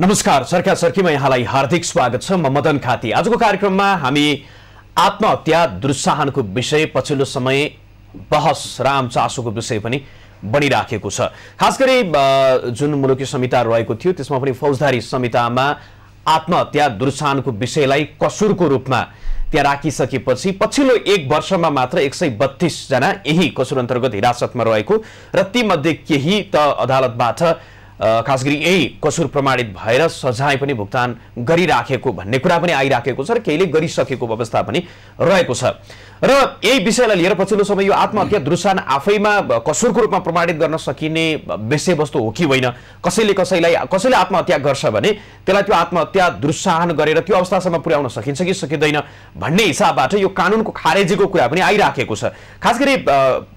नमस्कार सरकार सर्कीमा यहाँलाई हार्दिक स्वागत छ। म मदन खाती। आजको कार्यक्रममा हामी आत्महत्या दुस्साहनको विषय पछिल्लो समय बहस राम चासोको विषय पनि बनिराखेको छ। खास गरी जुन मुलुकी संहिता रहेको थियो त्यसमा पनि फौजदारी संहितामा आत्महत्या दुर्साहनको विषयलाई कसुरको रूपमा त्यहाँ राखिसकेपछि पछिल्लो एक वर्षमा मात्र एक सय बत्तीसजना यही कसुर अन्तर्गत हिरासतमा रहेको र तीमध्ये केही त अदालतबाट खास गरी यही कसुर प्रमाणित भएर सजाय पनि भुक्तान गरिराखेको भन्ने कुरा पनि आइराखेको छ र केहीले गरिसकेको अवस्था पनि रहेको छ। र यही विषयलाई लिएर पछिल्लो समय यो आत्महत्या दुर्सान आफैमा कसुरको रूपमा प्रमाणित गर्न सकिने विषयवस्तु हो कि होइन कसैले कसैलाई कसैले आत्महत्या गर्छ भने त्यसलाई त्यो आत्महत्या दुस्साहन गरेर त्यो अवस्थासम्म पुर्याउन सकिन्छ कि सकिँदैन भन्ने हिसाबबाट यो कानुनको खारेजीको कुरा पनि आइराखेको छ। खास गरी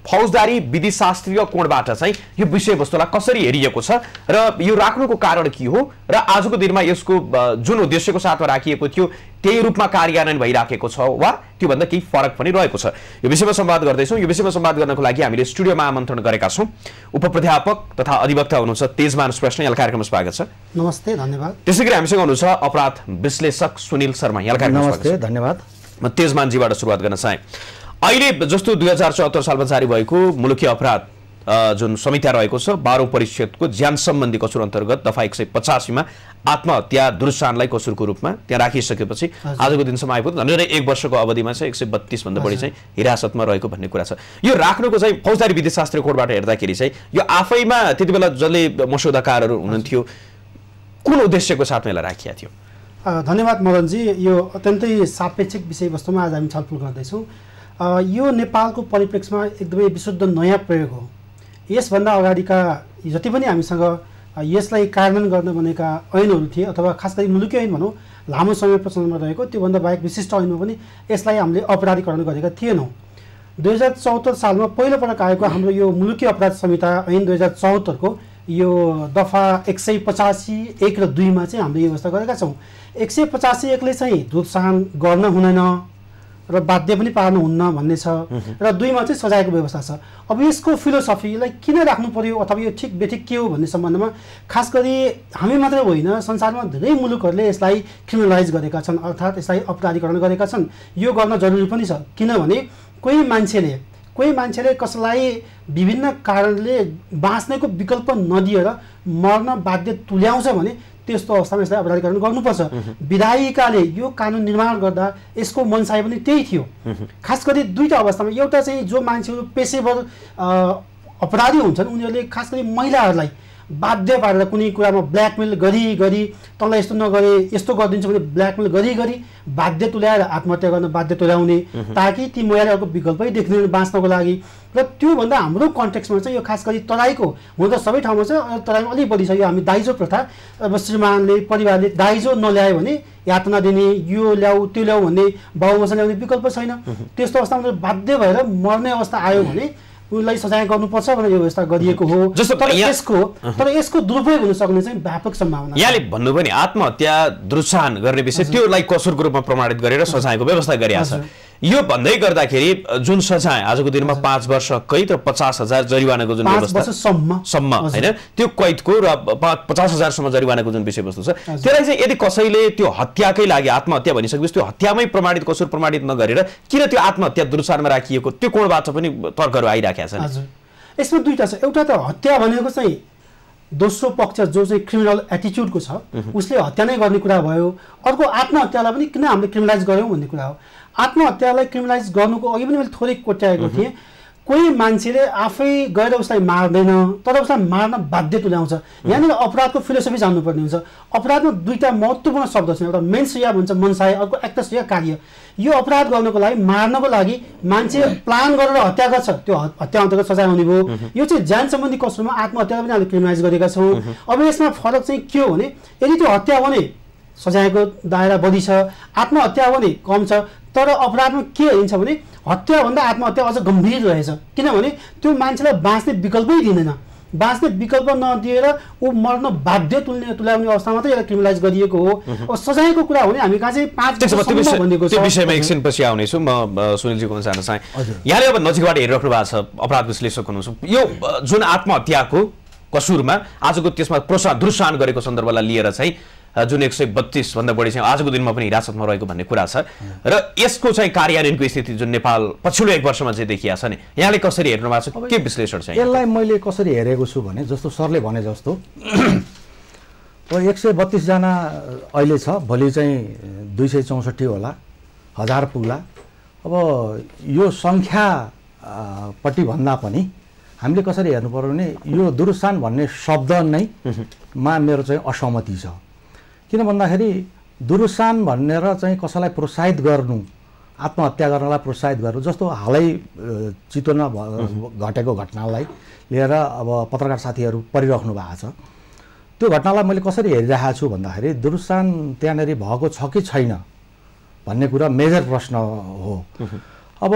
फौजदारी विधिशास्त्रीय कोणबाट चाहिँ यो विषयवस्तुलाई कसरी हेरिएको छ र यो राख्नुको कारण के हो र आजको दिनमा यसको जुन उद्देश्यको साथमा राखिएको थियो त्यही रूपमा कार्यान्वयन भइराखेको छ वा त्योभन्दा केही फरक पनि रहेको छ। यो विषयमा संवाद गर्दैछौँ। यो विषयमा संवाद गर्नको लागि हामीले स्टुडियोमा आमन्त्रण गरेका छौँ। उपप्राध्यापक तथा अधिवक्ता हुनुहुन्छ तेजमान श्रेष्ठ। यहाँ कार्यक्रममा स्वागत छ। नमस्ते धन्यवाद। त्यसै गरी हामीसँग हुनुहुन्छ अपराध विश्लेषक सुनिल शर्मा। यहाँ कार्यक्रममा स्वागत छ। नमस्ते धन्यवाद। म तेजमानजीबाट सुरुवात गर्न चाहेँ। अहिले जस्तो दुई हजार चौहत्तर सालमा जारी भएको मुलुकी अपराध जुन संहिता रहेको छ बाह्रौँ परिषदको ज्यान सम्बन्धी कसुर अन्तर्गत दफा एक सय पचासीमा आत्महत्या दुर्सानलाई कसुरको रूपमा त्यहाँ राखिसकेपछि आजको दिनसम्म आइपुग्यो झन्डै एक वर्षको अवधिमा चाहिँ एक सय बत्तिसभन्दा बढी चाहिँ हिरासतमा रहेको भन्ने कुरा छ। यो राख्नुको चाहिँ फौजदारी विधिशास्त्री कोडबाट हेर्दाखेरि चाहिँ यो आफैमा त्यति बेला जसले मसौदाकारहरू हुनुहुन्थ्यो कुन उद्देश्यको साथमा यसलाई राखिएको थियो? धन्यवाद मदनजी। यो अत्यन्तै सापेक्षिक विषयवस्तुमा आज हामी छलफल गर्दैछौँ। यो नेपालको परिप्रेक्ष्यमा एकदमै विशुद्ध नयाँ प्रयोग हो। यसभन्दा अगाडिका जति पनि हामीसँग यसलाई कार्यान्वयन गर्न बनेका ऐनहरू थिए अथवा खास गरी मुलुकी ऐन भनौँ लामो समय प्रचलनमा रहेको त्योभन्दा बाहेक विशिष्ट ऐनमा पनि यसलाई हामीले अपराधीकरण गरेका थिएनौँ। दुई हजार चौहत्तर सालमा पहिलोपटक आएको हाम्रो यो मुलुकी अपराध संहिता ऐन दुई हजार चौहत्तरको यो दफा एक सय पचासी एक र दुईमा चाहिँ हामीले व्यवस्था गरेका छौँ। एक सय पचासी एकले चाहिँ दुधसाहन गर्न हुँदैन। र बाध्य पनि पार्नु हुन्न भन्ने छ। र दुईमा चाहिँ सजायको व्यवस्था छ। अब यसको फिलोसफीलाई किन राख्नु पर्यो अथवा यो ठिक बेठिक के हो भन्ने सम्बन्धमा खास गरी हामी मात्रै होइन संसारमा धेरै मुलुकहरूले यसलाई क्रिमिनलाइज गरेका छन् अर्थात् यसलाई अपराधीकरण गरेका छन्। यो गर्न जरुरी पनि छ। किनभने कोही मान्छेले कोही मान्छेले कसैलाई विभिन्न कारणले बाँच्नेको विकल्प नदिएर मर्न बाध्य तुल्याउँछ भने त्यस्तो अवस्थामा यसलाई अपराधीकरण गर्नुपर्छ। विधायिकाले यो कानुन निर्माण गर्दा यसको मनसाय पनि त्यही थियो। खास गरी दुईवटा अवस्थामा एउटा चाहिँ जो मान्छेहरू पेसेवर अपराधी हुन्छन् उनीहरूले खास गरी महिलाहरूलाई बाध्य पारेर कुनै कुरामा ब्ल्याकमेल गरी गरी तँलाई यस्तो नगरे यस्तो गरिदिन्छु भने ब्ल्याकमेल गरी गरी बाध्य तुल्याएर आत्महत्या गर्न बाध्य तुल्याउने ताकि ती महिलाहरूको विकल्पै देख्दैन बाँच्नको लागि। र त्योभन्दा हाम्रो कन्टेक्समा चाहिँ यो खास गरी तराईको हुन त सबै ठाउँमा छ अ, तराईमा अलिक बढी छ। यो हामी दाइजो प्रथा अब श्रीमानले परिवारले दाइजो नल्यायो भने यातना दिने यो ल्याऊ त्यो ल्याऊ भन्ने बाबुमासँग ल्याउने विकल्प छैन। त्यस्तो अवस्थामा बाध्य भएर मर्ने अवस्था आयो भने उनलाई सजाय गर्नुपर्छ भनेर यो व्यवस्था गरिएको हो। जस्तो तर यसको तर यसको दुरुपयोग हुन सक्ने चाहिँ व्यापक सम्भावना। यहाँले भन्नुभयो नि आत्महत्या दुर्साहन गर्ने विषय त्योलाई कसुरको रूपमा प्रमाणित गरेर सजायको व्यवस्था गरिएको छ। यो भन्दै गर्दाखेरि जुन सजाय आजको दिनमा पाँच वर्ष कैद र पचास हजार जरिवानाको जुन सम्म। होइन? त्यो कैदको र पचास हजारसम्म जरिवानाको जुन विषयवस्तु छ त्यसलाई चाहिँ यदि कसैले त्यो हत्याकै लागि आत्महत्या भनिसकेपछि त्यो हत्यामै प्रमाणित कसुर प्रमाणित नगरेर किन त्यो आत्महत्या दुर्सानमा राखिएको त्यो कोणबाट पनि तर्कहरू आइराखेका छन्? यसमा दुईवटा छ। एउटा त हत्या भनेको चाहिँ दोस्रो पक्ष जो चाहिँ क्रिमिनल एटिच्युडको छ उसले हत्या नै गर्ने कुरा भयो। अर्को आत्महत्यालाई पनि किन हामीले क्रिमिनलाइज गऱ्यौँ भन्ने कुरा हो। आत्महत्यालाई क्रिमिनलाइज गर्नुको अघि पनि मैले थोरै कोट्याएको थिएँ। कोही मान्छेले आफै गएर उसलाई मार्दैन तर उसलाई मार्न बाध्य तुल्याउँछ। यहाँनिर अपराधको फिलोसफी जान्नुपर्ने हुन्छ। अपराधमा दुईवटा महत्त्वपूर्ण शब्द छन्। एउटा मेन्सया भन्छ मनसाय अर्को एक्टस या कार्य। यो अपराध गर्नको लागि मार्नको लागि मान्छे प्लान गरेर हत्या गर्छ। त्यो हत्या अन्तर्गत सजाय हुने भयो यो चाहिँ ज्यान सम्बन्धी कसुरमा आत्महत्यालाई पनि हामीले क्रिमिनलाइज गरेका छौँ। अब यसमा फरक चाहिँ के हो भने यदि त्यो हत्या हो भने सजायको दायरा बढी छ आत्महत्या हो भने कम छ। तर अपराधमा के हेरिन्छ भने हत्याभन्दा आत्महत्या अझ गम्भीर रहेछ। किनभने त्यो मान्छेलाई बाँच्ने विकल्पै दिँदैन। बाँच्ने विकल्प नदिएर ऊ मर्न बाध्य तुल्ने तुल्याउने अवस्थामा चाहिँ यसलाई क्रिमिनलाइज गरिएको हो। अब सजायको कुरा हो भने हामी कहाँ चाहिँ पाँच भनेको त्यो विषयमा एकछिनपछि आउनेछु। म सुनिलजीको जान चाहेँ। हजुर। यहाँले अब नजिकबाट हेरिराख्नु भएको छ अपराध विश्लेषक हुनुहुन्छ। यो जुन आत्महत्याको कसुरमा आजको त्यसमा प्रोत्साहन दुरुत्साहन गरेको सन्दर्भलाई लिएर चाहिँ जुन एक सय बत्तिसभन्दा बढी चाहिँ आजको दिनमा पनि हिरासतमा रहेको भन्ने कुरा छ। र यसको चाहिँ कार्यान्वयनको स्थिति जुन नेपाल पछिल्लो एक वर्षमा चाहिँ देखिया छ नि यहाँले कसरी हेर्नु भएको छ? के विश्लेषण छ? यसलाई मैले कसरी हेरेको छु भने जस्तो सरले भने जस्तो एक सय बत्तिसजना अहिले छ भोलि चाहिँ दुई सय चौसठी होला हजार पुग्ला। अब यो सङ्ख्या अ, पट्टि भन्दा पनि हामीले कसरी हेर्नु पर्यो भने यो दुरुस्तान भन्ने शब्द नै मा मेरो चाहिँ असहमति छ। किन भन्दाखेरि दुरुस्तान भनेर चाहिँ कसैलाई प्रोत्साहित गर्नु आत्महत्या गर्नलाई प्रोत्साहित गर्नु जस्तो हालै चितवनमा घटेको घटनालाई लिएर अब पत्रकार साथीहरू परिराख्नु भएको छ। त्यो घटनालाई मैले कसरी हेरिरहेको छु भन्दाखेरि दुरुस्तान त्यहाँनिर भएको छ कि छैन भन्ने कुरा मेजर प्रश्न हो। अब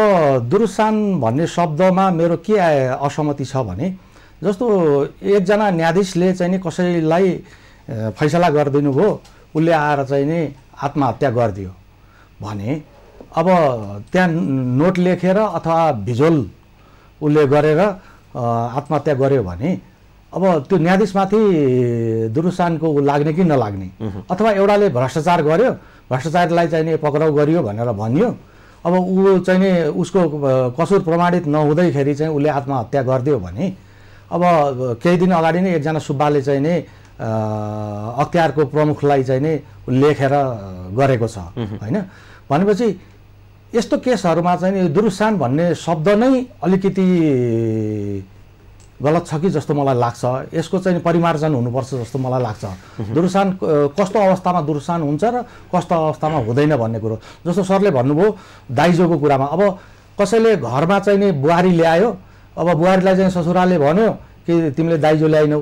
दुरुस्तान भन्ने शब्दमा मेरो के असहमति छ भने जस्तो एकजना न्यायाधीशले चाहिँ नि कसैलाई फैसला गरिदिनु भयो उसले आएर चाहिँ नि आत्महत्या गरिदियो। भने अब त्यहाँ नोट लेखेर अथवा भिजुअल उसले गरेर आत्महत्या गर्यो भने अब त्यो न्यायाधीशमाथि दुरुस्तानको ऊ लाग्ने कि नलाग्ने? अथवा एउटाले भ्रष्टाचार गर्यो भ्रष्टाचारलाई चाहिँ नि पक्राउ गरियो भनेर भनियो अब ऊ चाहिँ नि उसको कसुर प्रमाणित नहुँदैखेरि चाहिँ उसले आत्महत्या गरिदियो भने अब केही दिन अगाडि नै एकजना सुब्बाले चाहिँ नि अख्तियारको प्रमुखलाई चाहिँ नि लेखेर गरेको छ होइन? भनेपछि यस्तो केसहरूमा चाहिँ नि दुरुस्तान भन्ने शब्द नै अलिकति गलत छ कि जस्तो मलाई लाग्छ? यसको चाहिँ परिमार्जन हुनुपर्छ जस्तो मलाई लाग्छ। दुरुस्तान अ, कस्तो अवस्थामा दुरुस्तान हुन्छ र कस्तो अवस्थामा हुँदैन भन्ने कुरो। जस्तो सरले भन्नुभयो दाइजोको कुरामा अब कसैले घरमा चाहिँ नि बुहारी ल्यायो अब बुहारीलाई चाहिँ ससुराले भन्यो कि तिमीले दाइजो ल्याइनौ?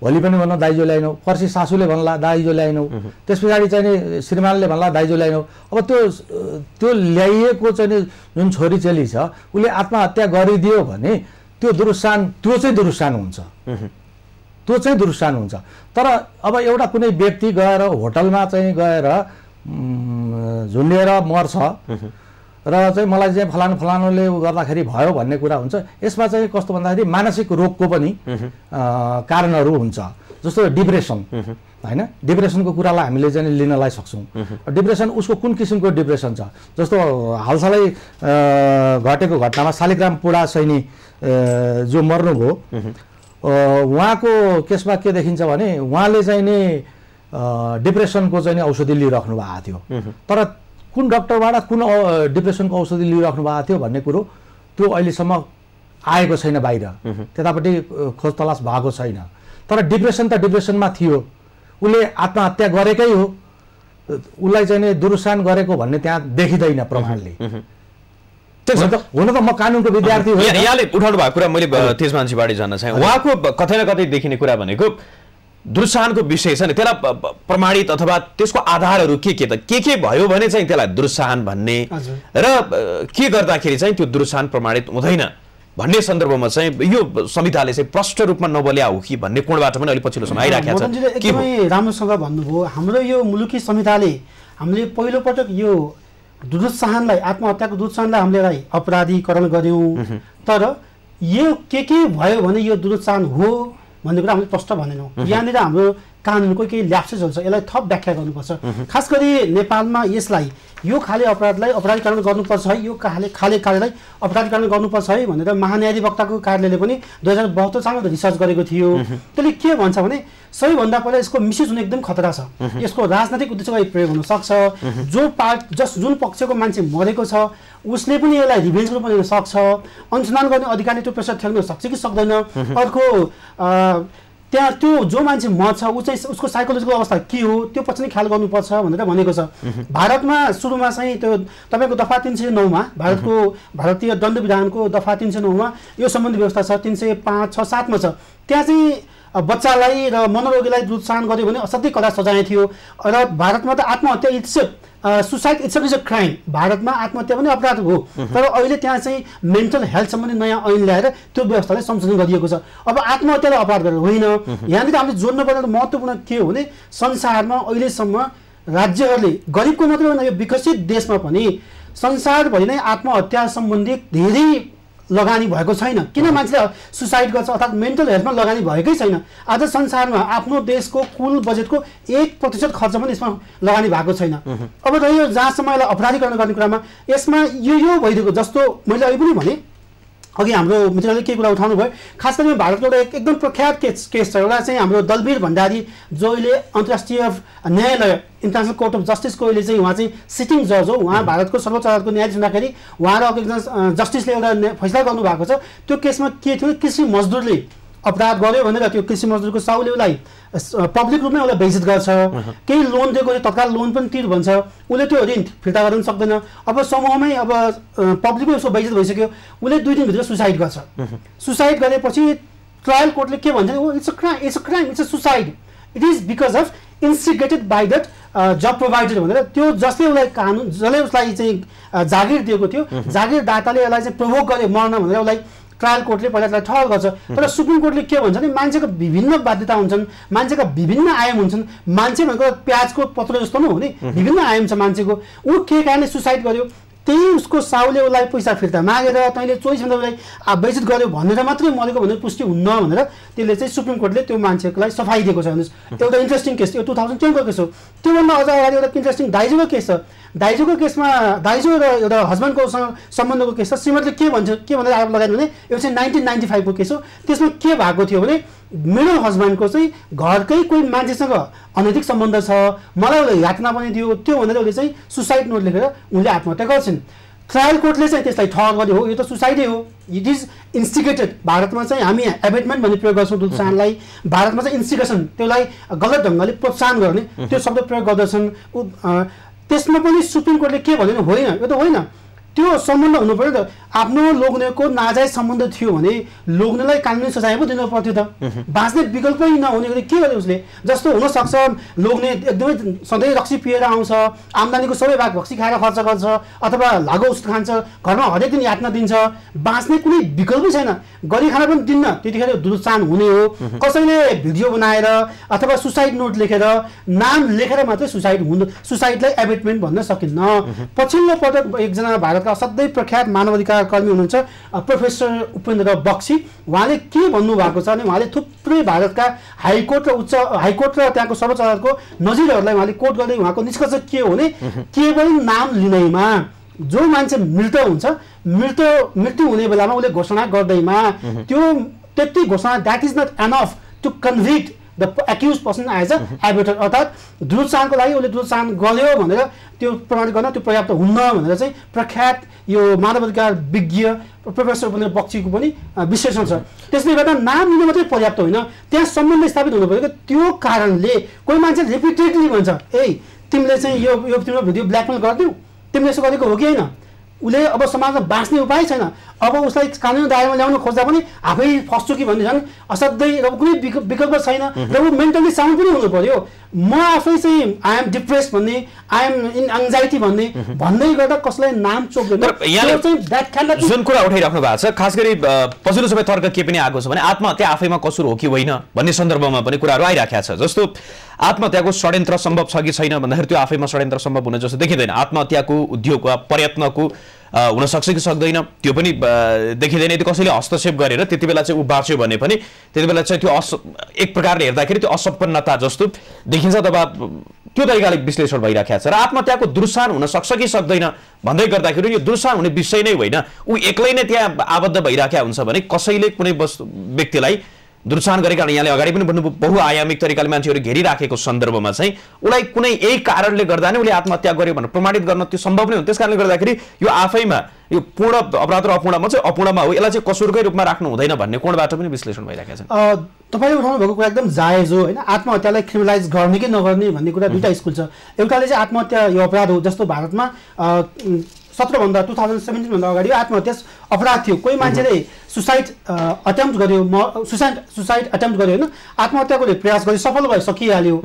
भोलि पनि भन्न दाइजो ल्याइनौ पर्सि सासूले भन्ला दाइजो ल्याइनौ। त्यस पछाडि चाहिँ नि श्रीमानले भन्ला दाइजो ल्याइनौ। अब त्यो त्यो ल्याइएको चाहिँ नि जुन छोरी चेली छ उसले आत्महत्या गरिदियो भने त्यो दुरुस्तान त्यो चाहिँ दुरुस्तान हुन्छ। त्यो चाहिँ दुरुस्तान हुन्छ। तर अब एउटा कुनै व्यक्ति गएर होटलमा चाहिँ गएर झुन्डिएर मर्छ। र चाहिँ मलाई चाहिँ फलानु फलानुले उ गर्दाखेरि भयो भन्ने कुरा हुन्छ। यसमा चाहिँ कस्तो भन्दाखेरि मानसिक रोगको पनि कारणहरू हुन्छ। जस्तो डिप्रेसन होइन? डिप्रेसनको कुरालाई हामीले चाहिँ लिनलाई सक्छौँ। डिप्रेसन उसको कुन किसिमको डिप्रेसन छ? जस्तो हालसालै घटेको घटनामा शालिग्राम पुडा सैनी जो मर्नुभयो उहाँको केसमा के देखिन्छ भने उहाँले चाहिँ नि डिप्रेसनको चाहिँ नि औषधि लिइराख्नु भएको थियो। तर कुन डक्टरबाट कुन डिप्रेसनको औषधि लिइराख्नु भएको थियो भन्ने कुरो त्यो अहिलेसम्म आएको छैन बाहिर। त्यतापट्टि खोज तलास भएको छैन। तर डिप्रेसन त डिप्रेसनमा थियो। उसले आत्महत्या गरेकै हो। उसलाई चाहिँ नि दुरुस्तान गरेको भन्ने त्यहाँ देखिँदैन प्रमाणले। हुन त म कानुनको विद्यार्थी यहाँले उठाउनु भएको कुरा मैले तेजमानजीबाट जान्न चाहेँ। उहाँको कतै न कतै देखिने कुरा भनेको दुरुत्साहनको विषय छ नि त्यसलाई प्रमाणित अथवा त्यसको आधारहरू के के त? के के भयो भने चाहिँ त्यसलाई दुरुत्साहन भन्ने। र के गर्दाखेरि चाहिँ त्यो दुरुत्साहन प्रमाणित हुँदैन? भन्ने सन्दर्भमा चाहिँ यो संहिताले चाहिँ प्रष्ट रूपमा नबल्या हो कि भन्ने कोणबाट पनि अलिक पछिल्लो समय आइराखेको छ एकदमै राम्रोसँग भन्नुभयो। हाम्रो यो मुलुकी संहिताले हामीले पहिलोपटक यो दुरुत्साहनलाई आत्महत्याको दुरुत्साहनलाई हामीले अपराधीकरण गऱ्यौँ। तर यो के के भयो भने यो दुरुत्साहन हो? भन्ने कुरा हामीले प्रष्ट भनेनौँ यहाँनिर हाम्रो कानुनको केही ल्याप्सेसहरू छ यसलाई थप व्याख्या गर्नुपर्छ। खास गरी नेपालमा यसलाई यो खाले अपराधलाई अपराधीकरण गर्नुपर्छ है यो खाले खाले कार्यलाई अपराधीकरण गर्नुपर्छ है भनेर महान्याधिवक्ताको कार्यालयले पनि दुई हजार बहत्तर सालमा रिसर्च गरेको थियो। त्यसले के भन्छ भने सबैभन्दा पहिला यसको मिसयुज हुने एकदम खतरा छ। यसको राजनैतिक उद्देश्यको लागि प्रयोग हुनसक्छ जो पार्ट जस जुन पक्षको मान्छे मरेको छ उसले पनि यसलाई रिभेन्ज रूपमा लिन सक्छ। अनुसन्धान गर्ने अधिकारले त्यो प्रेसर थ्याक्न सक्छ कि सक्दैन अर्को त्यहाँ त्यो जो मान्छे मर्छ ऊ चाहिँ उसको साइकोलोजिकल अवस्था के हो त्यो पछि नै ख्याल गर्नुपर्छ भनेर भनेको छ। भारतमा सुरुमा चाहिँ त्यो तपाईँको दफा तिन सय नौमा भारतको भारतीय दण्ड विधानको दफा तिन सय नौमा यो सम्बन्धी व्यवस्था छ। तिन सय पाँच छ सातमा छ। त्यहाँ चाहिँ बच्चालाई र मनोरोगीलाई दुधसान गर्यो भने असाध्यै कडा सजाय थियो। र भारतमा त आत्महत्या it's suicide it's is a crime भारतमा आत्महत्या पनि अपराध हो। तर अहिले त्यहाँ चाहिँ मेन्टल हेल्थ सम्बन्धी नयाँ ऐन ल्याएर त्यो व्यवस्थालाई संशोधन गरिएको छ। अब आत्महत्यालाई अपराध गरेर होइन। यहाँनिर हामीले जोड्नुपर्ने महत्त्वपूर्ण के हो भने संसारमा अहिलेसम्म राज्यहरूले गरिबको मात्रै होइन यो विकसित देशमा पनि संसारभरि नै आत्महत्या सम्बन्धी धेरै लगानी भएको छैन। किन मान्छेले सुसाइड गर्छ अर्थात् मेन्टल हेल्थमा लगानी भएकै छैन। आज संसारमा आफ्नो देशको कुल बजेटको एक प्रतिशत खर्च पनि यसमा लगानी भएको छैन। अब रह्यो जहाँसम्म यसलाई अपराधीकरण गर्ने कुरामा यसमा यो यो भइदिएको जस्तो मैले अहिले पनि भने अघि हाम्रो मित्रले के कुरा उठाउनु भयो खास गरी भारतको एउटा एक- एकदम प्रख्यात केस केस छ। एउटा चाहिँ हाम्रो दलवीर भण्डारी जो अहिले अन्तर्राष्ट्रिय न्यायालय इन्टरनेसनल कोर्ट अफ जस्टिसको अहिले चाहिँ उहाँ चाहिँ सिटिङ जज हो। उहाँ भारतको सर्वोच्च अदालतको न्यायाधीश हुँदाखेरि उहाँ र एकजना जस्टिसले एउटा फैसला गर्नुभएको छ। त्यो केसमा के थियो? कृषि मजदुरले अपराध गर्यो भनेर त्यो कृषि मजदुरको साउले उसलाई पब्लिक रूपमै उसलाई बेइज्जत गर्छ। केही लोन दिएको तत्काल लोन पनि तिर भन्छ। उसले त्यो ऋण फिर्ता गर्न सक्दैन। अब समूहमै अब पब्लिकमै उसको बेइज्जत भइसक्यो। उसले दुई दिनभित्र सुसाइड गर्छ। सुसाइड गरेपछि ट्रायल कोर्टले के भन्छ it's a crime it's a crime it's a suicide it is because of instigated by that job provided भनेर त्यो जसले उसलाई कानुन जसले उसलाई चाहिँ जागिर दिएको थियो जागिरदाताले यसलाई चाहिँ प्रोभोक गर्यो मर्न भनेर उसलाई ट्रायल कोर्टले पहिला त्यसलाई ठहर गर्छ। तर सुप्रिम कोर्टले के भन्छ भने मान्छेको विभिन्न बाध्यता हुन्छन् मान्छेका विभिन्न आयाम हुन्छन् मान्छे भनेको प्याजको पत्रो जस्तो नै हो नि विभिन्न आयाम छ मान्छेको। ऊ के कारणले सुसाइड गर्यो? त्यही उसको साउले उसलाई पैसा फिर्ता मागेर तैँले चोइस भन्दा उसलाई आ, बेइज्जत गर्यो भनेर मात्रै मरेको भनेर पुष्टि हुन्न भनेर त्यसले चाहिँ सुप्रिम कोर्टले त्यो मान्छेकोलाई सफाइ दिएको छ हेर्नुहोस्। एउटा इन्ट्रेस्टिङ केस यो टु थाउजन्ड टेनको केस हो। त्योभन्दा अझ अगाडि एउटा इन्ट्रेस्टिङ दाइजोको केस छ। दाइजोको केसमा दाइजो र एउटा हस्बेन्डकोसँग सम्बन्धको केस छ। श्रीमतीले के भन्छ के भनेर आरोप लगायो भने यो चाहिँ नाइन्टिन नाइन्टी फाइभको केस हो। त्यसमा के भएको थियो भने मेरो हस्बेन्डको चाहिँ घरकै कोही मान्छेसँग अनैतिक सम्बन्ध छ मलाई उसले यातना पनि दियो त्यो भनेर उसले चाहिँ सुसाइड नोट लेखेर उनले आत्महत्या गर्छन्। ट्रायल कोर्टले चाहिँ त्यसलाई ठहर गर्यो हो। यो त सुसाइडै हो। इट इज इन्स्टिगेटेड भारतमा चाहिँ हामी एबेटमेन्ट भन्ने प्रयोग गर्छौँ दुलसानलाई भारतमा चाहिँ इन्स्टिगेसन त्यसलाई गलत ढङ्गले प्रोत्साहन गर्ने त्यो शब्द प्रयोग गर्दछन्। त्यसमा पनि सुप्रिम कोर्टले के भन्दैन होइन यो त होइन। त्यो सम्बन्ध हुनु पऱ्यो त। आफ्नो लोग्नेको नाजायज सम्बन्ध थियो भने लोग्नेलाई कानुनी सजाय पो दिनु पर्थ्यो त बाँच्ने विकल्पै नहुने गरी के गर्यो उसले? जस्तो हुनसक्छ लोग्ने एकदमै सधैँ रक्सी पिएर आउँछ आम्दानीको सबै भाग रक्सी खाएर खर्च गर्छ अथवा लागु औषध खान्छ घरमा हरेक दिन यातना दिन्छ। बाँच्ने कुनै विकल्पै छैन। गरी खान पनि दिन्न। त्यतिखेर दुरुत्सान हुने हो। कसैले भिडियो बनाएर अथवा सुसाइड नोट लेखेर नाम लेखेर मात्रै सुसाइड हुनु सुसाइडलाई एबेटमेन्ट भन्न सकिन्न। पछिल्लो पटक एकजना भारतका असाध्यै प्रख्यात मानवाधिकार कर्मी हुनुहुन्छ प्रोफेसर उपेन्द्र बक्सी। उहाँले के भन्नुभएको छ भने उहाँले थुप्रै भारतका हाइकोर्ट र उच्च हाइकोर्ट र त्यहाँको सर्वोच्च अदालतको नजिरहरूलाई उहाँले कोर्ट गर्दै उहाँको निष्कर्ष के हो भने केवल नाम लिँदैमा जो मान्छे मृत हुन्छ मृत मृत्यु हुने बेलामा उसले घोषणा गर्दैमा त्यो त्यति घोषणा that is not enough to convict the accused person as a abettor अर्थात् दुरुत्साहनको लागि उसले दुरुत्साहन गर्यो भनेर त्यो प्रमाणित गर्न त्यो पर्याप्त हुन्न भनेर चाहिँ प्रख्यात यो मानवाधिकार विज्ञ प्रोफेसर उपेन्द्र बक्सीको पनि विश्लेषण छ। त्यसले गर्दा नाम लिनु मात्रै पर्याप्त होइन। त्यहाँ सम्बन्ध स्थापित हुनु पऱ्यो त्यो कारणले कोही मान्छे रिपिटेडली भन्छ ए तिमीले चाहिँ यो यो तिम्रो भिडियो ब्ल्याकमेल गरिदिउ तिमीले यसो गरेको हो कि होइन? उसले अब समाजमा बाँच्ने उपाय छैन। अब उसलाई कानुनी दायरामा ल्याउन खोज्दा पनि आफै फस्छु कि भन्ने झन् असाध्यै र कुनै विक- विकल्प छैन र ऊ मेन्टली साउन्ड पनि हुनु पर्यो म आफै चाहिँ आइएम डिप्रेस भन्ने आइएम इन एङ्जाइटी भन्ने भन्दै गर्दा कसलाई नाम चोक्दैन। जुन कुरा उठाइराख्नु भएको छ खास गरी पछिल्लो समय तर्क के पनि आएको छ भने आत्महत्या आफैमा कसुर हो कि होइन भन्ने सन्दर्भमा पनि कुराहरू आइराखेका छ। जस्तो आत्महत्याको षड्यन्त्र सम्भव छ कि छैन भन्दाखेरि त्यो आफैमा षड्यन्त्र सम्भव हुने जस्तो देखिँदैन। आत्महत्याको उद्योग वा प्रयत्नको हुन सक्छ कि सक्दैन? त्यो पनि देखिँदैन। यदि कसैले हस्तक्षेप गरेर त्यति बेला चाहिँ ऊ बाँच्यो भने पनि त्यति बेला चाहिँ त्यो अस एक प्रकारले हेर्दाखेरि त्यो असम्पन्नता जस्तो देखिन्छ। अथवा त्यो तरिकाले विश्लेषण भइराखेको छ। र आत्महत्याको दुर्सान हुन सक्छ कि सक्दैन? भन्दै गर्दाखेरि यो दुर्सान हुने विषय नै होइन। ऊ एक्लै नै त्यहाँ आबद्ध भइराखेका हुन्छ भने कसैले कुनै वस्तु व्यक्तिलाई दुर्सान गरेका कारण यहाँले अगाडि पनि भन्नुभयो बहुआयामिक तरिकाले मान्छेहरू घेरिराखेको सन्दर्भमा चाहिँ उसलाई कुनै यही कारणले गर्दा नै उसले आत्महत्या गर्यो भनेर प्रमाणित गर्न त्यो सम्भव नै हो। त्यस कारणले गर्दाखेरि यो आफैमा यो पूर्ण अपराध र अपूर्णमा चाहिँ अपूर्णमा हो। यसलाई चाहिँ कसुरकै रूपमा राख्नु हुँदैन भन्ने कोणबाट पनि विश्लेषण भइरहेका छन्। अ, तपाईँले उठाउनु भएको कुरा एकदम जायज हो होइन? आत्महत्यालाई क्रिमिनलाइज गर्ने कि नगर्ने भन्ने कुरा दुइटा स्कुल छ। एउटाले चाहिँ आत्महत्या यो अपराध हो जस्तो भारतमा सत्रभन्दा टु थाउजन्ड सेभेन्टिनभन्दा अगाडि यो आत्महत्या अपराध थियो। कोही मान्छेले सुसाइड अटेम्प्ट गर्यो म सुसाइड सुसाइड अटेम्प्ट गर्यो होइन आत्महत्याको प्रयास गर्यो सफल भयो सकिहाल्यो।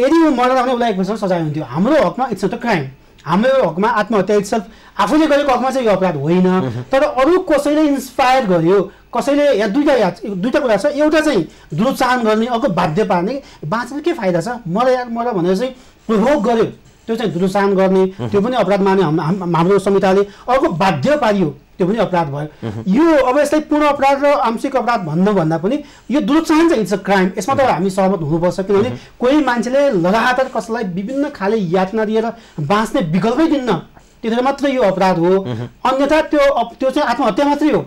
यदि ऊ मरेर भने उसलाई एक वर्ष सजाय हुन्थ्यो। हाम्रो हकमा इट्स नट अ क्राइम हाम्रो हकमा आत्महत्या इट्सल्फ आफूले गरेको हकमा चाहिँ यो अपराध होइन। तर अरू कसैले इन्सपायर गर्यो कसैले यहाँ दुईवटा याद दुईवटा कुरा छ एउटा चाहिँ दुरुत्साहन गर्ने अर्को बाध्य पार्ने बाँच्ने के फाइदा छ? मलाई यार मलाई भनेर चाहिँ प्रोभोक गर्यो। त्यो चाहिँ दुरुत्साहन गर्ने त्यो पनि अपराध माने हाम- हाम- हाम्रो संहिताले अर्को बाध्य पारियो त्यो पनि अपराध भयो। यो अब यसलाई पूर्ण अपराध र आंशिक अपराध भन्नु भन्दा पनि यो दुरुत्साहन चाहिँ इट्स अ क्राइम। यसमा त हामी सहमत हुनुपर्छ किनभने कोही मान्छेले लगातार कसैलाई विभिन्न खाले यातना दिएर बाँच्ने विकल्पै दिन्न। त्यतिखेर मात्रै यो अपराध हो। अन्यथा त्यो त्यो चाहिँ आत्महत्या मात्रै हो।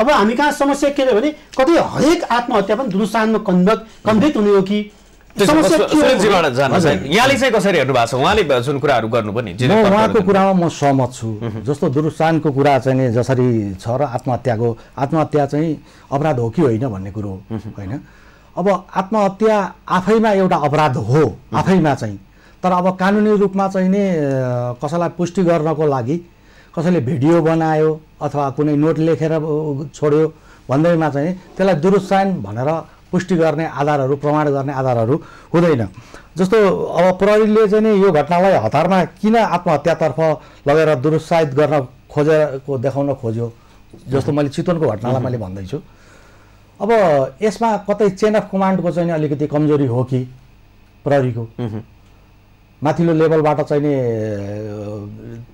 अब हामी कहाँ समस्या के रह्यो भने कतै हरेक आत्महत्या पनि दुरुत्साहनमा कन्भर्ट कन्भेक्ट हुने हो कि? यहाँले चाहिँ कसरी हेर्नु भएको छ? उहाँले जुन कुराहरू गर्नु पनि उहाँको कुरामा म सहमत छु। जस्तो दुरुत्साहनको कुरा चाहिँ नि जसरी छ र आत्महत्याको आत्महत्या चाहिँ अपराध हो कि होइन भन्ने कुरो हो होइन? अब आत्महत्या आफैमा एउटा अपराध हो आफैमा चाहिँ। तर अब कानुनी रूपमा चाहिँ नि कसैलाई पुष्टि गर्नको लागि कसैले भिडियो बनायो अथवा कुनै नोट लेखेर छोड्यो भन्दैमा चाहिँ त्यसलाई दुरुत्साहन भनेर पुष्टि गर्ने आधारहरू प्रमाण गर्ने आधारहरू हुँदैन। जस्तो अब प्रहरीले चाहिँ नि यो घटनालाई हतारमा किन आत्महत्यातर्फ लगेर दुरुत्साहित गर्न खोजेको देखाउन खोज्यो? जस्तो मैले चितवनको घटनालाई मैले भन्दैछु। अब यसमा कतै चेन अफ कमान्डको चाहिँ अलिकति कमजोरी हो कि प्रहरीको? माथिल्लो लेभलबाट चाहिँ नि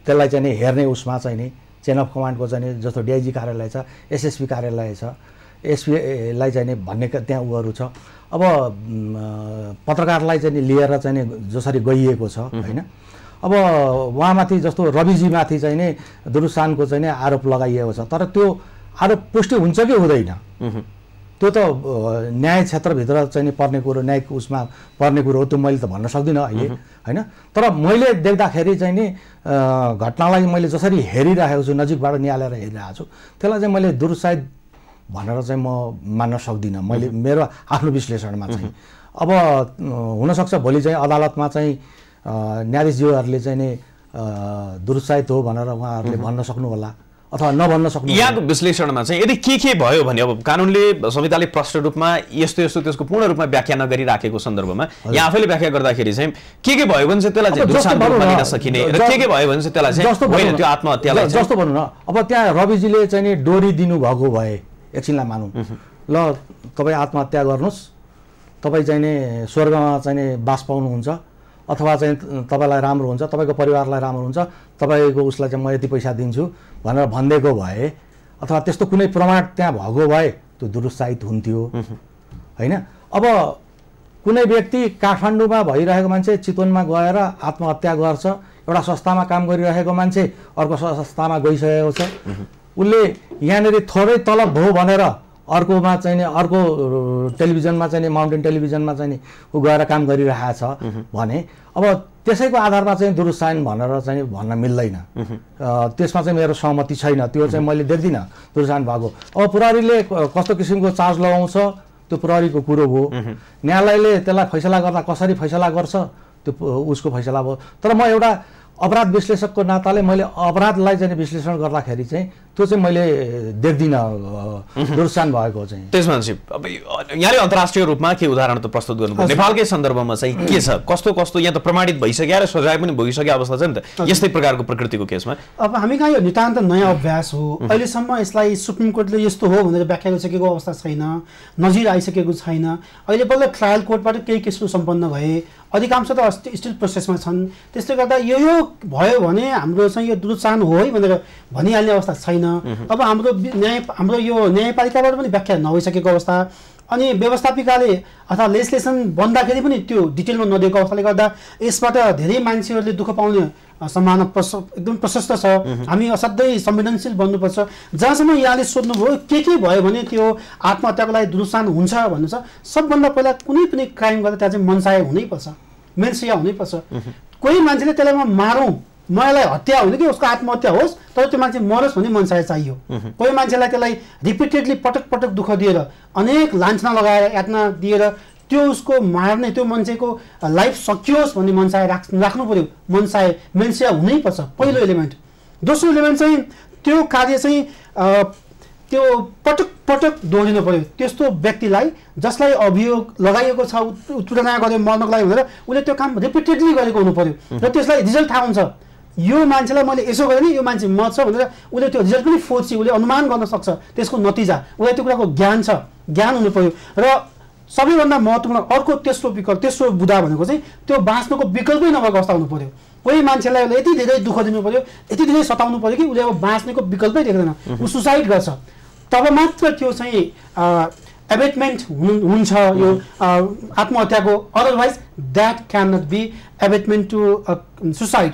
त्यसलाई चाहिँ नि हेर्ने उसमा चाहिँ नि चेन अफ कमान्डको चाहिँ नि जस्तो डिआइजी कार्यालय छ एसएसपी कार्यालय छ एसपीलाई चाहिँ नि भन्ने त्यहाँ उहरू छ। अब पत्रकारलाई चाहिँ नि लिएर चाहिँ नि जसरी गइएको छ होइन? अब उहाँमाथि जस्तो रविजीमाथि चाहिँ नि दुरुस्तानको चाहिँ नि आरोप लगाइएको छ। तर त्यो आरोप पुष्टि हुन्छ कि हुँदैन? त्यो त न्याय क्षेत्रभित्र चाहिँ नि पर्ने कुरो न्यायिक उसमा पर्ने कुरो हो त्यो मैले त भन्न सक्दिनँ अहिले होइन? तर मैले देख्दाखेरि चाहिँ नि घटनालाई मैले जसरी हेरिरहेको छु नजिकबाट निहालेर हेरिरहेको छु त्यसलाई चाहिँ मैले दुरुत्साहित भनेर चाहिँ म मान्न सक्दिनँ। मैले मेरो आफ्नो विश्लेषणमा चाहिँ। अब हुनसक्छ भोलि चाहिँ अदालतमा चाहिँ न्यायाधीशज्यूहरूले चाहिँ नि दुरुत्साहित हो भनेर उहाँहरूले भन्न सक्नु होला अथवा नभन्न सक्नु। यहाँको विश्लेषणमा चाहिँ यदि के के भयो भने अब कानुनले संविधानले प्रष्ट रूपमा यस्तो यस्तो त्यसको पूर्ण रूपमा व्याख्या नगरिराखेको सन्दर्भमा यहाँ आफैले व्याख्या गर्दाखेरि चाहिँ के के भयो भने चाहिँ त्यसलाई सकिने र के के भयो भने चाहिँ त्यसलाई चाहिँ जस्तो त्यो आत्महत्यालाई जस्तो भनौँ न अब त्यहाँ रविजीले चाहिँ डोरी दिनुभएको भए एकछिनलाई मानौँ। ल तपाईँ आत्महत्या गर्नुहोस्। तपाईँ चाहिँ नि स्वर्गमा चाहिँ नि बास पाउनुहुन्छ। अथवा चाहिँ तपाईँलाई राम्रो हुन्छ तपाईँको परिवारलाई राम्रो हुन्छ। तपाईँको उसलाई चाहिँ म यति पैसा दिन्छु भनेर भनिदिएको भए अथवा त्यस्तो कुनै प्रमाण त्यहाँ भएको भए त्यो दुरुत्साहित हुन्थ्यो। होइन? अब कुनै व्यक्ति काठमाडौँमा भइरहेको मान्छे चितवनमा गएर आत्महत्या गर्छ एउटा संस्थामा काम गरिरहेको मान्छे अर्को संस्थामा गइसकेको छ। उसले यहाँनिर थोरै तलब भयो भनेर अर्कोमा चाहिँ नि अर्को टेलिभिजनमा चाहिँ नि माउन्टेन टेलिभिजनमा चाहिँ नि ऊ गएर काम गरिरहेको छ भने अब त्यसैको आधारमा चाहिँ दुरुत्साहन भनेर चाहिँ भन्न मिल्दैन। त्यसमा चाहिँ मेरो सहमति छैन। त्यो चाहिँ मैले देख्दिनँ दुरुत्साहन भएको। अब प्रहरीले कस्तो किसिमको चार्ज लगाउँछ त्यो प्रहरीको कुरो हो। न्यायालयले त्यसलाई फैसला गर्दा कसरी फैसला गर्छ त्यो उसको फैसला भयो। तर म एउटा अपराध विश्लेषकको नाताले मैले अपराधलाई चाहिँ विश्लेषण गर्दाखेरि चाहिँ त्यो चाहिँ मैले देख्दिनँ अ, दुरुत्साहन भएको चाहिँ। त्यसमा चाहिँ अब यहाँले अन्तर्राष्ट्रिय रूपमा के उदाहरण त प्रस्तुत गर्नुभयो? नेपालकै सन्दर्भमा चाहिँ के छ? कस्तो कस्तो यहाँ त प्रमाणित भइसक्यो र सजाय पनि भइसकेको अवस्था छ नि त। यस्तै प्रकारको प्रकृतिको केसमा। अब हामी कहाँ यो नितान्त नयाँ अभ्यास हो? अहिलेसम्म यसलाई सुप्रिम कोर्टले यस्तो हो भनेर व्याख्या गरिसकेको अवस्था छैन नजिर आइसकेको छैन। अहिले बल्ल ट्रायल कोर्टबाट केही केसहरू सम्पन्न भए अधिकांश त स्टिल प्रोसेसमा छन्। त्यसले गर्दा यो यो भयो भने हाम्रो चाहिँ यो दुरुत्साहन हो है भनेर भनिहाल्ने अवस्था छैन। अब हाम्रो न्याय हाम्रो यो न्यायपालिकाबाट पनि व्याख्या नभइसकेको अवस्था। अनि व्यवस्थापिकाले अथवा लेजिस्लेसन बन्दाखेरि पनि त्यो डिटेलमा नदिएको अवस्थाले गर्दा यसबाट धेरै मान्छेहरूले दुःख पाउने सम्भावना प्रश एकदम प्रशस्त छ। हामी असाध्यै संवेदनशील बन्नुपर्छ। जहाँसम्म यहाँले सोध्नुभयो के के भयो भने त्यो आत्महत्याको लागि दुरुत्साहन हुन्छ भन्नु छ सबभन्दा पहिला कुनै पनि क्राइम गर्दा त्यहाँ चाहिँ मनसाय हुनैपर्छ मेन्सिया हुनैपर्छ। कोही मान्छेले त्यसलाई म मारौँ मलाई हत्या होइन कि उसको आत्महत्या होस् तर त्यो मान्छे मरोस् भन्ने मनसाय चाहियो। कोही मान्छेलाई त्यसलाई रिपिटेडली पटक पटक दुःख दिएर अनेक लान्छना लगाएर यातना दिएर त्यो उसको मार्ने त्यो मान्छेको लाइफ सकियोस् भन्ने मनसाय राख राख्नु पऱ्यो मनसाय मेन्सिया हुनैपर्छ पहिलो एलिमेन्ट दोस्रो एलिमेन्ट चाहिँ त्यो कार्य चाहिँ त्यो पटक पटक दोहोरिनु पऱ्यो त्यस्तो व्यक्तिलाई जसलाई अभियोग लगाइएको छ उत- उत्पीडना गर्यो मर्नको लागि भनेर उसले त्यो काम रिपिटेडली गरेको हुनु पऱ्यो र त्यसलाई रिजल्ट थाहा हुन्छ। यो मान्छेलाई मैले यसो गरेँ नि यो मान्छे मर्छ भनेर उसले त्यो रिजल्ट पनि फोर्सी उसले अनुमान गर्न सक्छ। त्यसको नतिजा उसलाई त्यो कुराको ज्ञान छ। ज्ञान हुनु पऱ्यो। र सबैभन्दा महत्त्वपूर्ण अर्को तेस्रो विकल्प तेस्रो बुधा भनेको चाहिँ त्यो बाँच्नुको विकल्पै नभएको अवस्था हुनु पऱ्यो। कोही मान्छेलाई उसले यति धेरै दुःख दिनु पर्यो यति धेरै सताउनु पर्यो कि उसले अब बाँच्नेको विकल्पै देख्दैन। ऊ सुसाइड गर्छ। तब मात्र त्यो चाहिँ एबेटमेन्ट हुनु हुन्छ यो आत्महत्याको। Otherwise that can not be abetment to suicide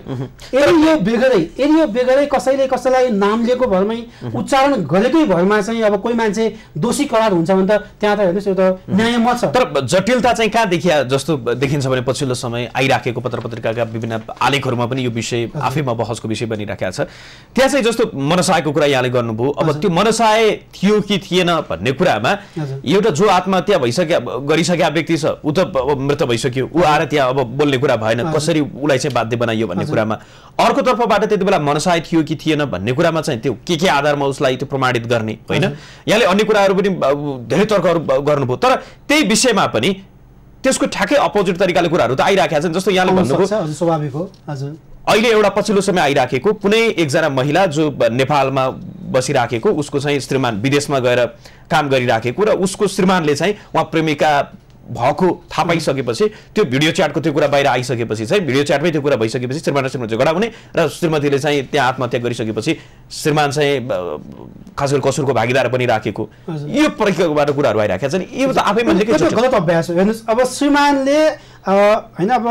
यदि यो बेगरै यदि यो बेगरै कसैले कसैलाई नाम लिएको भरमै उच्चारण गरेकै भरमा चाहिँ अब कोही मान्छे दोषी करार हुन्छ भने त त्यहाँ त हेर्नुहोस् यो त न्यायमत छ। तर जटिलता चाहिँ कहाँ देखिया जस्तो देखिन्छ भने पछिल्लो समय आइराखेको पत्र पत्रिकाका विभिन्न आलेखहरूमा पनि यो विषय आफैमा बहसको विषय बनिराखेको छ। त्यहाँ चाहिँ जस्तो मनसायको कुरा यहाँले गर्नुभयो अब त्यो मनसाय थियो कि थिएन भन्ने कुरामा। एउटा जो आत्महत्या भइसक्या गरिसकेका व्यक्ति छ ऊ त मृत भइसक्यो। ऊ आएर त्यहाँ अब बोल्ने कुरा भएन। कसरी उसलाई चाहिँ बाध्य बनाइयो भन्ने। कुरामा। अर्को तर्फबाट त्यति बेला मनसाय थियो कि थिएन भन्ने कुरामा चाहिँ त्यो के के आधारमा उसलाई त्यो प्रमाणित गर्ने होइन? यहाँले अन्य कुराहरू पनि धेरै तर्कहरू गर्नुभयो। तर त्यही विषयमा पनि त्यसको ठ्याक्कै अपोजिट तरिकाले कुराहरू त आइराखेका छन् जस्तो यहाँले भन्नुभयो। स्वाभाविक हो। हजुर। अहिले एउटा पछिल्लो समय आइराखेको कुनै एकजना महिला जो नेपालमा बसिराखेको उसको चाहिँ श्रीमान विदेशमा गएर काम गरिराखेको र उसको श्रीमानले चाहिँ उहाँ प्रेमिका भएको थाहा पाइसकेपछि त्यो भिडियो च्याटको त्यो कुरा बाहिर आइसकेपछि चाहिँ भिडियो च्याटमै त्यो कुरा भइसकेपछि श्रीमान र श्रीमती झगडा हुने र श्रीमतीले चाहिँ त्यहाँ आत्महत्या गरिसकेपछि श्रीमान चाहिँ खास गरी कसुरको भागीदार पनि राखेको। यो प्रकारबाट कुराहरू आइराखेका छन्। यो त आफैमा गलत अभ्यास हो। हेर्नुहोस् अब श्रीमानले होइन अब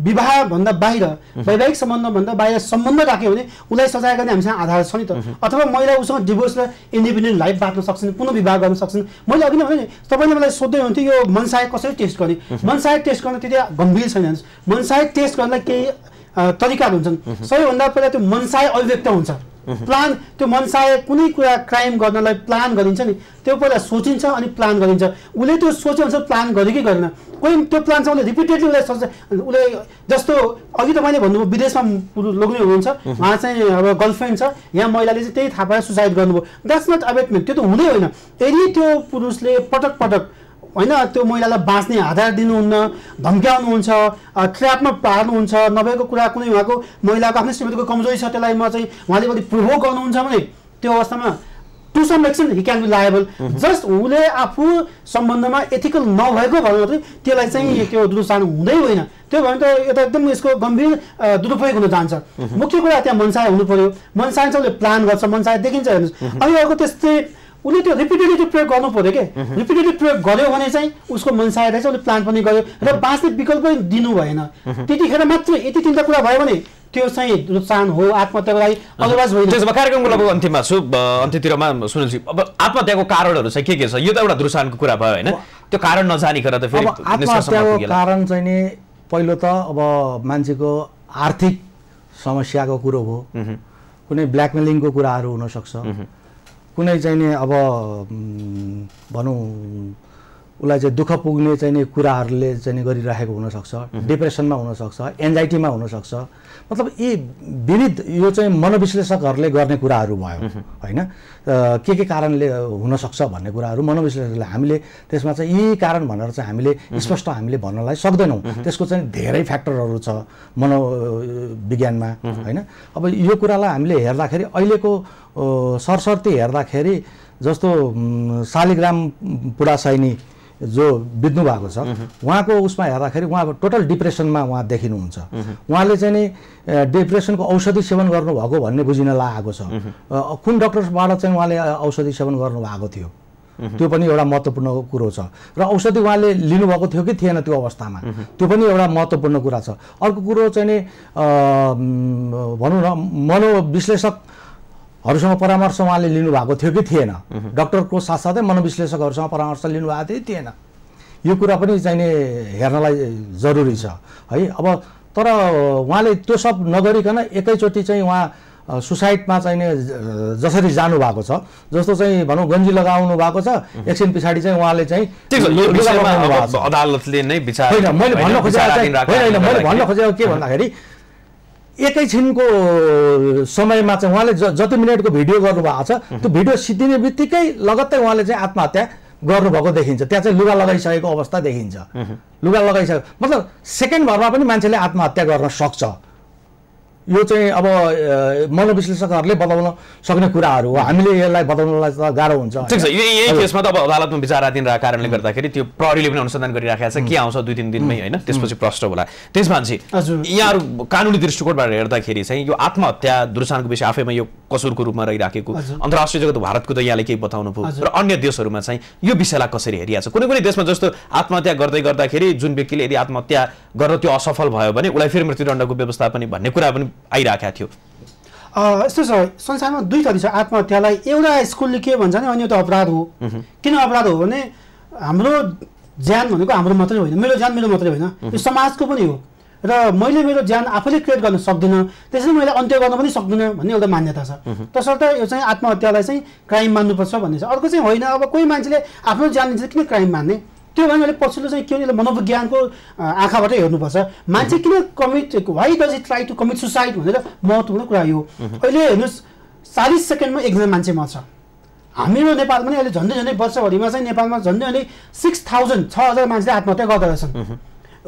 विवाहभन्दा बाहिर वैवाहिक सम्बन्धभन्दा बाहिर सम्बन्ध राख्यो भने उसलाई सजाय गर्ने हामीसँग आधार छ नि त। अथवा महिला उसँग डिभोर्स र इन्डिपेन्डेन्ट लाइफ बाँच्न सक्छन् पुनः विवाह गर्न सक्छन्। मैले अघि नै भने नि, तपाईँले मलाई सोध्दै हुन्थ्यो यो मनसाय कसरी टेस्ट गर्ने? मनसाय टेस्ट गर्न त्यति गम्भीर छैन मनसाय टेस्ट गर्नलाई केही तरिकाहरू हुन्छन्। सबैभन्दा पहिला त्यो मनसाय अभिव्यक्त हुन्छ। प्लान त्यो मनसाय कुनै कुरा क्राइम गर्नलाई प्लान गरिन्छ नि त्यो पहिला सोचिन्छ अनि प्लान गरिन्छ। उसले त्यो सोचे अनुसार प्लान गर्यो कि गरेन। कोही त्यो प्लान चाहिँ उसले रिपिटेडली उसलाई सोच्छ उसले जस्तो अघि तपाईँले भन्नुभयो विदेशमा लोग्ने हुनुहुन्छ उहाँ। चाहिँ अब गर्लफ्रेन्ड छ यहाँ महिलाले चाहिँ त्यही थाहा पाएर सुसाइड गर्नुभयो। द्याट्स नट अबेटमेन्ट त्यो त हुँदै होइन। यदि त्यो पुरुषले पटक पटक होइन त्यो महिलालाई बाँच्ने आधार दिनुहुन्न धम्क्याउनुहुन्छ ट्र्यापमा पार्नुहुन्छ नभएको कुरा कुनै उहाँको महिलाको आफ्नै श्रीमतीको कमजोरी छ त्यसलाई म चाहिँ उहाँले कति प्रोभोक गर्नुहुन्छ भने त्यो अवस्थामा to some action he can be liable just उसले आफू सम्बन्धमा एथिकल नभएको भएर मात्रै त्यसलाई चाहिँ त्यो दुरुस्तान हुँदै होइन। त्यो भयो भने त यो त एकदम यसको गम्भीर दुरुपयोग हुन जान्छ। मुख्य कुरा त्यहाँ मनसाय हुनु पर्यो। मनसाय चाहिँ उसले प्लान गर्छ मनसाय देखिन्छ हेर्नुहोस्। अनि अर्को त्यस्तै उसले त्यो रिपिटेडली त्यो प्रयोग गर्नु पर्यो के? रिपिटेडली प्रयोग गर्यो भने चाहिँ उसको मनसाय रहेछ उसले प्लान पनि गर्यो र बाँच्ने विकल्प पनि दिनु भएन। त्यतिखेर मात्र यति तिनवटा कुरा भयो भने त्यो चाहिँ दुरुत्सान हो आत्महत्याको लागि अदरवाइज होइन। त्यसो भए कार्यक्रमको लगभग अन्तिममा छु। अन्त्यतिरमा सुनिलजी अब आत्महत्याको कारणहरू चाहिँ के के छ? यो त एउटा दुर्सानको कुरा भयो होइन। त्यो कारण नजानिकन त फेरि आत्महत्याको। कारण चाहिँ नि पहिलो त अब मान्छेको आर्थिक समस्याको कुरो हो। कुनै ब्ल्याकमेलिङको कुराहरू हुनसक्छ। कुनै चाहिँ नि अब भनौँ उसलाई चाहिँ दुःख पुग्ने चाहिँ कुराहरूले चाहिँ गरिराखेको हुनसक्छ डिप्रेसनमा हुनसक्छ एन्जाइटीमा हुनसक्छ। मतलब यी विविध यो चाहिँ मनोविश्लेषकहरूले गर्ने कुराहरू भयो होइन? के के कारणले हुनसक्छ भन्ने कुराहरू मनोविश्लेषकले हामीले त्यसमा चाहिँ यी कारण भनेर चाहिँ हामीले स्पष्ट हामीले भन्नलाई सक्दैनौँ। त्यसको चाहिँ धेरै फ्याक्टरहरू छ मनोविज्ञानमा होइन? अब यो कुरालाई हामीले हेर्दाखेरि अहिलेको अ, सरसर्ती हेर्दाखेरि जस्तो शालिग्राम पुरासैनी जो बित्नु भएको छ उहाँको उसमा हेर्दाखेरि उहाँ टोटल डिप्रेसनमा उहाँ देखिनुहुन्छ। उहाँले चाहिँ नि डिप्रेसनको औषधि सेवन गर्नुभएको भन्ने बुझिन लागेको छ। कुन डक्टरबाट चाहिँ उहाँले औषधि सेवन गर्नुभएको थियो? त्यो पनि एउटा महत्त्वपूर्ण कुरो छ। र औषधि उहाँले लिनुभएको थियो कि थिएन त्यो अवस्थामा? त्यो पनि एउटा महत्त्वपूर्ण कुरा छ। अर्को कुरो चाहिँ नि भनौँ न मनोविश्लेषकहरूसँग परामर्श उहाँले लिनुभएको थियो कि थिएन? डक्टरको साथसाथै मनोविश्लेषकहरूसँग परामर्श लिनुभएको थियो कि थिएन? यो कुरा पनि चाहिँ नि हेर्नलाई जरुरी छ है? अब तर उहाँले त्यो सब नगरिकन एकैचोटि चाहिँ उहाँ सुसाइडमा चाहिँ नि ज- जसरी जानुभएको छ जस्तो चाहिँ भनौँ गन्जी लगाउनु भएको छ एकछिन पछाडि चाहिँ उहाँले चाहिँ। अदालतले नै विचार होइन मैले भन्न खोजेको के भन्दाखेरि एकैछिनको समयमा चाहिँ उहाँले जति मिनटको भिडियो गर्नुभएको छ त्यो भिडियो सिद्धिने बित्तिकै लगत्तै उहाँले चाहिँ आत्महत्या गर्नुभएको देखिन्छ। त्यहाँ चाहिँ लुगा लगाइसकेको अवस्था देखिन्छ। लुगा लगाइसकेको मतलब सेकेन्ड भरमा पनि मान्छेले आत्महत्या गर्न सक्छ। यो चाहिँ अब मनोविश्लेषकहरूले बताउन सक्ने कुराहरू हो। हामीले यसलाई बताउनलाई त गाह्रो हुन्छ। ठिक छ। यही यही केसमा त अब अदालतमा विचाराधीन रहेको कारणले गर्दाखेरि त्यो प्रहरीले पनि अनुसन्धान गरिराखेको छ। के आउँछ दुई तिन दिनमै होइन? त्यसपछि प्रष्ट होला। त्यसमा चाहिँ हजुर। यहाँहरू कानुनी दृष्टिकोणबाट हेर्दाखेरि चाहिँ यो आत्महत्या दुर्सानको विषय आफैमा यो कसुरको रूपमा रहिराखेको। अन्तर्राष्ट्रिय जगत भारतको त यहाँले केही बताउनु भयो। र अन्य देशहरूमा चाहिँ यो विषयलाई कसरी हेरिएको छ कुनै कुनै देशमा जस्तो आत्महत्या गर्दै गर्दाखेरि जुन व्यक्तिले यदि आत्महत्या गर्न त्यो असफल भयो भने उसलाई फेरि मृत्युदण्डको व्यवस्था पनि भन्ने कुरा पनि आइरहेको थियो। यस्तो छ संसारमा दुई थरी छ आत्महत्यालाई एउटा स्कुलले के भन्छ भने अनि यो त अपराध हो। किन अपराध हो भने हाम्रो ज्यान भनेको हाम्रो मात्रै होइन मेरो ज्यान मेरो मात्रै होइन। यो समाजको पनि हो। र मैले मेरो ज्यान आफैले क्रिएट गर्न सक्दिनँ त्यसरी मैले अन्त्य गर्न पनि सक्दिनँ भन्ने एउटा मान्यता छ। तसर्थ यो चाहिँ आत्महत्यालाई चाहिँ क्राइम मान्नुपर्छ भन्ने छ। अर्को चाहिँ होइन अब कोही मान्छेले आफ्नो ज्यान लिन्छ किन क्राइम मान्ने? त्यो भने मैले पछिल्लो चाहिँ के भने मनोविज्ञानको आँखाबाटै हेर्नुपर्छ। मान्छे किन commit why does it try to commit suicide भनेर महत्त्वपूर्ण कुरा यो अहिले हेर्नुहोस् चालिस सेकेन्डमा एकजना मान्छे मर्छ। हाम्रो नेपालमा नै अहिले झन्डै झन्डै वर्षभरिमा चाहिँ नेपालमा झन्डै झन्डै सिक्स थाउजन्ड छ हजार मान्छेले आत्महत्या गर्दो रहेछन्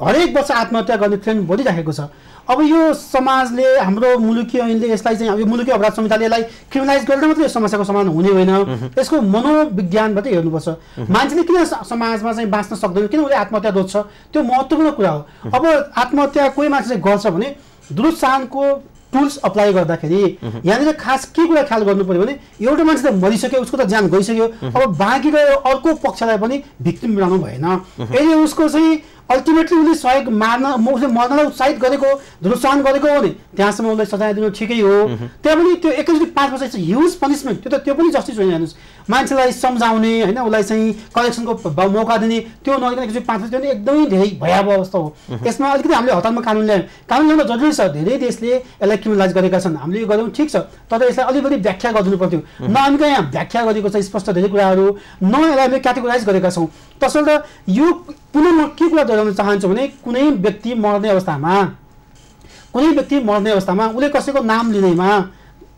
हरेक वर्ष आत्महत्या गर्ने ट्रेन्ड बढिराखेको छ। अब यो समाजले हाम्रो मुलुकी ऐनले यसलाई चाहिँ अब यो मुलुकी अपराध संहिताले यसलाई क्रिमिनलाइज गरेर मात्रै यो समस्याको समाधान हुने होइन। यसको मनोविज्ञानबाटै हेर्नुपर्छ। मान्छेले किन समाजमा चाहिँ बाँच्न सक्दैन? किन उसले आत्महत्या दोष छ त्यो महत्त्वपूर्ण कुरा हो। अब आत्महत्या कोही मान्छेले गर्छ भने दुरुत्साहनको टुल्स अप्लाई गर्दाखेरि यहाँनिर खास के कुरा ख्याल गर्नु पर्यो भने एउटा मान्छे त मरिसक्यो उसको त ज्यान गइसक्यो। अब बाँकी रह्यो अर्को पक्षलाई पनि भिक्टिम बनाउनु भएन। यदि उसको चाहिँ अल्टिमेटली उसले सहयोग मार्न म उसले मर्नलाई उत्साहित गरेको दुरुत्साहन गरेको हो भने त्यहाँसम्म उसलाई सजाय दिनु ठिकै हो। त्यहाँ पनि त्यो एकैचोटि पाँच वर्ष ह्युज पनिसमेन्ट त्यो त त्यो पनि जस्टिस होइन हेर्नुहोस्। मान्छेलाई सम्झाउने होइन? उसलाई चाहिँ करेक्सनको मौका दिने त्यो नगरिकन एकचोटि पाँच त्यो पनि एकदमै धेरै भयावह अवस्था हो। यसमा अलिकति हामीले हतारमा कानुन ल्यायौँ। कानुन ल्याउन जरुरी छ। धेरै देशले यसलाई क्रिमिनलाइज गरेका छन्। हामीले यो गऱ्यौँ ठिक छ। तर यसलाई अलिकति व्याख्या गरिदिनु पर्थ्यो। न हामी कहाँ यहाँ व्याख्या गरेको छ स्पष्ट धेरै कुराहरू। न यसलाई हामीले क्याटेगोराइज गरेका छौँ। तसर्थ यो पुनः म के कुरा दोहोऱ्याउन चाहन्छु भने कुनै व्यक्ति मर्ने अवस्थामा कुनै व्यक्ति मर्ने अवस्थामा उसले कसैको नाम लिँदैमा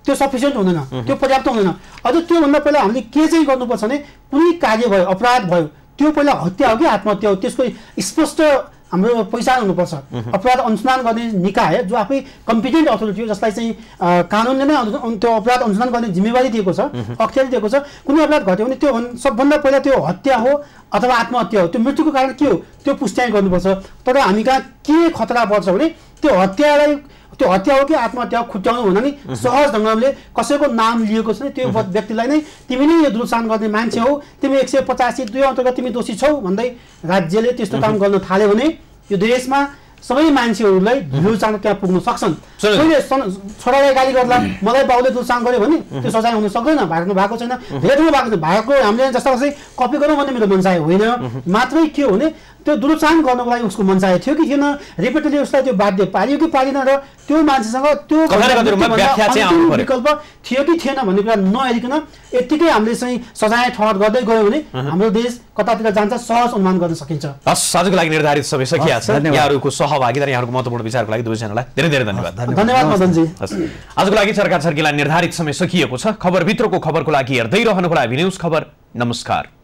त्यो सफिसियन्ट हुँदैन। त्यो पर्याप्त हुँदैन। अझ त्योभन्दा पहिला हामीले के चाहिँ गर्नुपर्छ भने कुनै कार्य भयो अपराध भयो त्यो पहिला हत्या हो कि आत्महत्या हो त्यसको स्पष्ट हाम्रो पैसा हुनुपर्छ। अपराध अनुसन्धान गर्ने निकाय जो आफै कम्पिटेन्ट अथोरिटी हो जसलाई चाहिँ कानुनले नै त्यो अपराध अनुसन्धान गर्ने जिम्मेवारी दिएको छ अख्तियारी दिएको छ। कुनै अपराध घट्यो भने त्यो भन्- सबभन्दा पहिला त्यो हत्या हो अथवा आत्महत्या हो त्यो मृत्युको कारण के हो त्यो पुष्ट्याइ गर्नुपर्छ। तर हामी कहाँ के खतरा पर्छ भने त्यो हत्यालाई त्यो हत्या हो कि आत्महत्या हो खुट्याउनु हुन नि। सहज ढङ्गले कसैको नाम लिएको छ नि त्यो व्यक्तिलाई नै तिमी नै यो दुरुत्सान गर्ने मान्छे हौ। तिमी एक सय पचासी दुई अन्तर्गत तिमी दोषी छौ भन्दै राज्यले त्यस्तो काम गर्न थाल्यो भने यो देशमा सबै मान्छेहरूलाई दुरुत्सान त्यहाँ पुग्न सक्छन्। सन- छोरालाई गाली गर्ला मलाई बाउले दुरुत्सान गर्यो भने त्यो सजाय हुन सक्दैन भाग्नु भएको छैन। धेरै ठुलो भएको छ। भएको हामीले जस्ता कसै कपी गरौँ भन्ने मेरो मनसाय होइन। मात्रै के हो भने त्यो दुरुत्सान गर्नको लागि उसको मनसाय थियो कि थिएन। रिपिटेडली उसलाई त्यो बाध्य पारियो कि पारिन र त्यो मान्छेसँग त्यो। विकल्प थियो कि थिएन भन्ने कुरा नहेरिकन यत्तिकै हामीले चाहिँ सजाय ठहर गर्दै गयो भने हाम्रो देश कतातिर जान्छ सहज अनुमान गर्न सकिन्छ। हस् आजको लागि निर्धारित समय सकिएको छ? धन्यवाद। यहाँहरूको सहभागिता र यहाँहरूको महत्त्वपूर्ण विचारको लागि दुवैजनालाई धेरै धेरै धन्यवाद। धन्यवाद। मदनजी। हस्। आजको लागि सरकार छर्कीलाई निर्धारित समय सकिएको छ। खबरभित्रको खबरको लागि हेर्दै रहनुहोला भि न्युज खबर। नमस्कार।